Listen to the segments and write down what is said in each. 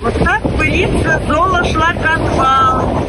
Вот так пылится золошлакотвал.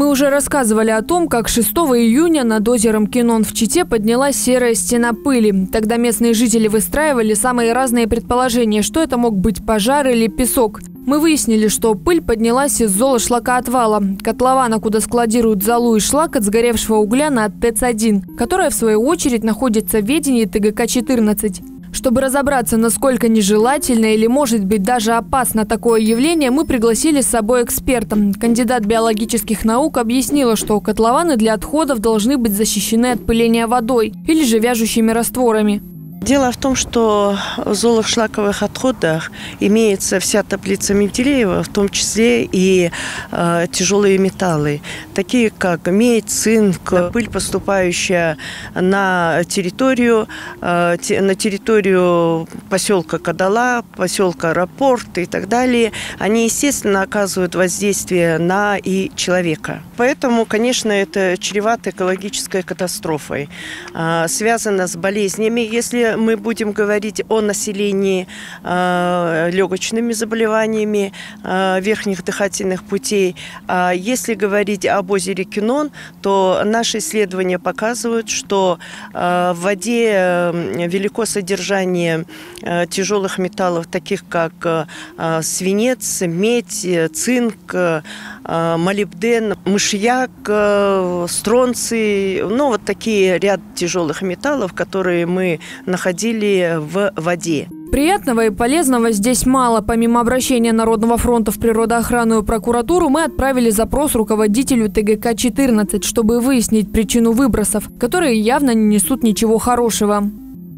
Мы уже рассказывали о том, как 6 июня над озером Кинон в Чите поднялась серая стена пыли. Тогда местные жители выстраивали самые разные предположения, что это мог быть пожар или песок. Мы выяснили, что пыль поднялась из золошлакоотвала, котлована, куда складируют золу и шлак от сгоревшего угля на ТЭЦ-1, которая в свою очередь находится в ведении ТГК-14. Чтобы разобраться, насколько нежелательно или, может быть, даже опасно такое явление, мы пригласили с собой эксперта. Кандидат биологических наук объяснила, что котлованы для отходов должны быть защищены от пыления водой или же вяжущими растворами. Дело в том, что в золошлаковых отходах имеется вся таблица Менделеева, в том числе и э, тяжелые металлы, такие как медь, цинк, пыль, поступающая на территорию, э, те, на территорию поселка Кадала, поселка Рапорт и так далее. Они, естественно, оказывают воздействие на и человека. Поэтому, конечно, это чревато экологической катастрофой. Э, связано с болезнями, если мы будем говорить о населении э, легочными заболеваниями э, верхних дыхательных путей. А если говорить об озере Кинон, то наши исследования показывают, что э, в воде э, велико содержание э, тяжелых металлов, таких как э, свинец, медь, цинк, э, молибден, мышьяк, э, стронций, ну вот такие ряд тяжелых металлов, которые мы находили в воде. Приятного и полезного здесь мало. Помимо обращения Народного фронта в природоохранную прокуратуру, мы отправили запрос руководителю ТГК-14, чтобы выяснить причину выбросов, которые явно не несут ничего хорошего.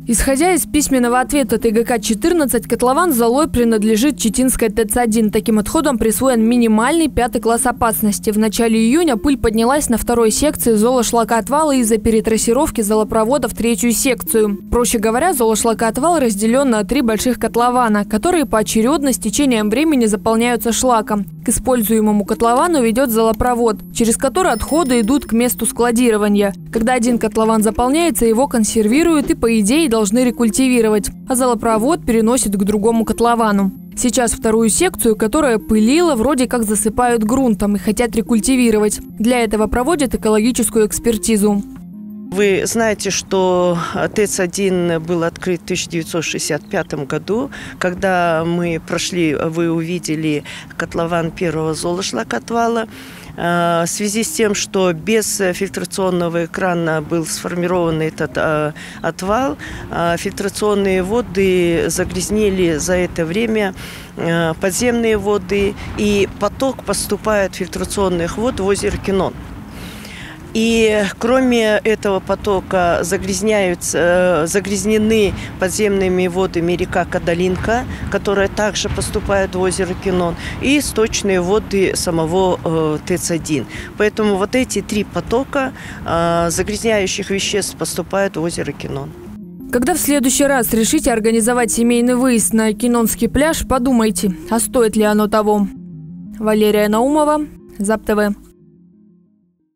Исходя из письменного ответа ТГК-14, котлован Золой принадлежит Читинской ТЭЦ-1. Таким отходом присвоен минимальный пятый класс опасности. В начале июня пыль поднялась на второй секции золошлакоотвала из-за перетрассировки золопровода в третью секцию. Проще говоря, золошлакоотвал разделен на три больших котлована, которые поочередно с течением времени заполняются шлаком. К используемому котловану ведет золопровод, через который отходы идут к месту складирования. Когда один котлован заполняется, его консервируют и, по идее, должны рекультивировать, а золопровод переносит к другому котловану. Сейчас вторую секцию, которая пылила, вроде как засыпают грунтом и хотят рекультивировать. Для этого проводят экологическую экспертизу. Вы знаете, что ТЭЦ-1 был открыт в 1965 году. Когда мы прошли, вы увидели котлован первого золошлакотвала. Э, в связи с тем, что без фильтрационного экрана был сформирован этот э, отвал, э, фильтрационные воды загрязнили за это время подземные воды, и поток поступает фильтрационных вод в озеро Кинон. И кроме этого потока загрязняются, э, загрязнены подземными водами река Кадалинка, которая также поступает в озеро Кинон, и сточные воды самого э, ТЭЦ-1. Поэтому вот эти три потока э, загрязняющих веществ поступают в озеро Кинон. Когда в следующий раз решите организовать семейный выезд на Кинонский пляж, подумайте, а стоит ли оно того. Валерия Наумова, ЗАП ТВ.